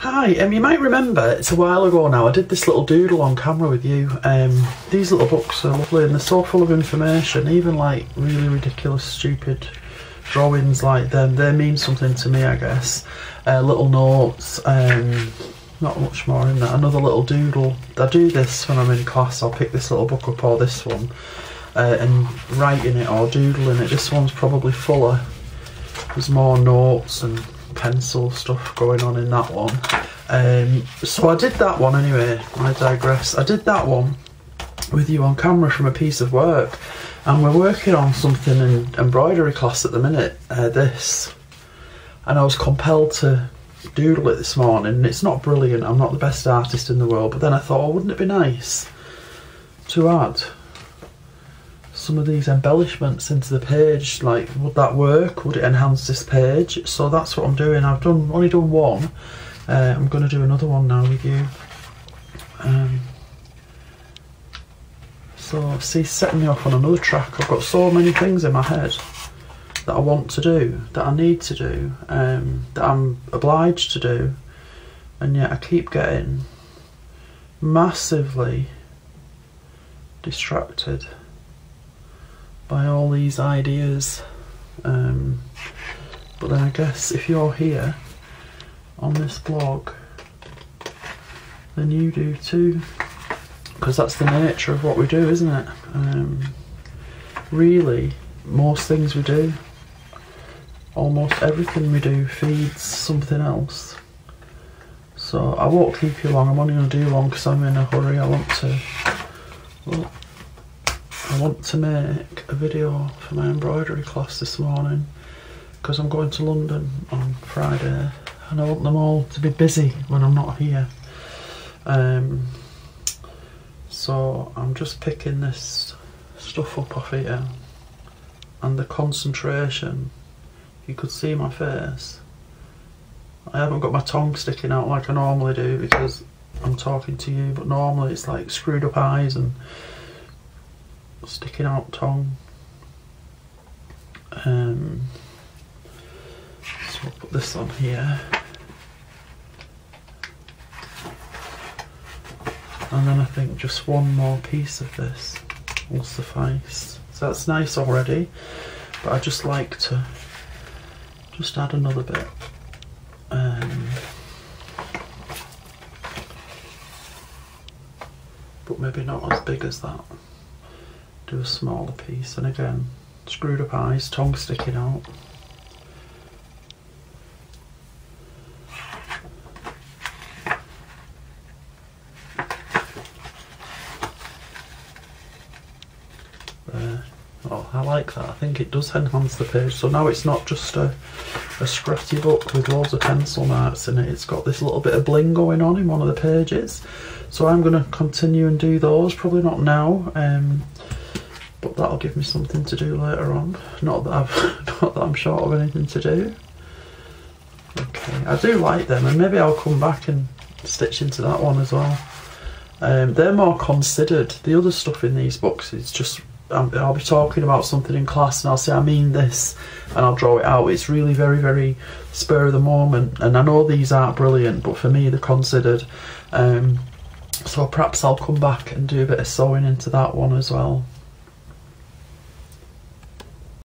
Hi, um, you might remember it's a while ago now. I did this little doodle on camera with you. Um, these little books are lovely and they're so full of information, even like really ridiculous, stupid drawings like them. They mean something to me, I guess. Uh, little notes, um, not much more in that. Another little doodle. I do this when I'm in class. I'll pick this little book up or this one uh, and write in it or doodle in it. This one's probably fuller. There's more notes and pencil stuff going on in that one. Um, so I did that one anyway. I digress. I did that one with you on camera from a piece of work, and we're working on something in embroidery class at the minute. Uh, this, and I was compelled to doodle it this morning. It's not brilliant. I'm not the best artist in the world, but then I thought, oh, wouldn't it be nice to add some of these embellishments into the page like would that work? Would it enhance this page? So that's what I'm doing. I've done only done one. Uh, I'm going to do another one now with you. Um, so see setting me off on another track. I've got so many things in my head that I want to do that I need to do um, that I'm obliged to do and yet I keep getting massively distracted by all these ideas. Um, but then I guess if you're here on this blog, then you do too, because that's the nature of what we do, isn't it? Um, really, most things we do, almost everything we do feeds something else. So I won't keep you long. I'm only going to do one because I'm in a hurry. I want to. Well, I want to make a video for my embroidery class this morning because I'm going to London on Friday and I want them all to be busy when I'm not here. Um, so I'm just picking this stuff up off here and the concentration, you could see my face. I haven't got my tongue sticking out like I normally do because I'm talking to you but normally it's like screwed up eyes and sticking out tongue. Um, so I'll put this on here. And then I think just one more piece of this will suffice. So that's nice already, but I just like to just add another bit. Um, but maybe not as big as that do a smaller piece and again screwed up eyes, tongue sticking out. There. Oh, I like that. I think it does enhance the page. So now it's not just a, a scratchy book with loads of pencil marks in it. It's got this little bit of bling going on in one of the pages. So I'm going to continue and do those. Probably not now. Um, but that'll give me something to do later on. Not that I've, not that I'm short of anything to do. Okay, I do like them, and maybe I'll come back and stitch into that one as well. Um, they're more considered. The other stuff in these books is just um, I'll be talking about something in class and I'll say I mean this and I'll draw it out. It's really very very spur of the moment, and I know these aren't brilliant, but for me they're considered. Um, so perhaps I'll come back and do a bit of sewing into that one as well.